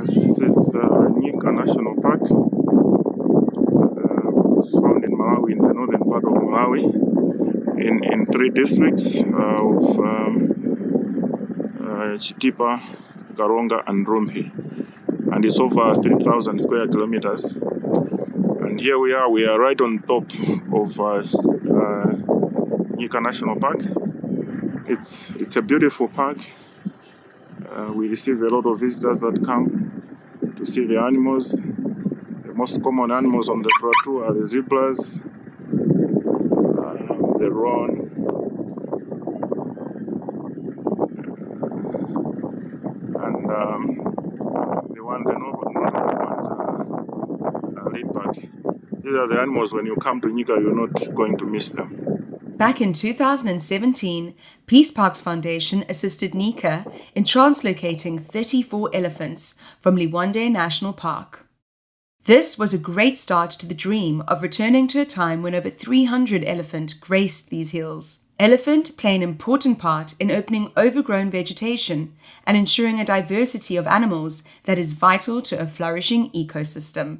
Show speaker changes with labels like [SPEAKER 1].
[SPEAKER 1] This is uh, Nyika National Park. Uh, it's found in Malawi, in the northern part of Malawi, in, in three districts of um, uh, Chitipa, Karonga, and Rumpi. And it's over 3,000 square kilometers. And here we are, we are right on top of uh, uh, Nyika National Park. It's, it's a beautiful park. Uh, we receive a lot of visitors that come to see the animals. The most common animals on the plateau are the zebras, uh, the roan, and um, the one, the notable ones are, are leopard. These are the animals when you come to Nyika, you're not going to miss them.
[SPEAKER 2] Back in 2017, Peace Parks Foundation assisted Nyika in translocating 34 elephants from Liwonde National Park. This was a great start to the dream of returning to a time when over 300 elephant graced these hills. Elephant play an important part in opening overgrown vegetation and ensuring a diversity of animals that is vital to a flourishing ecosystem.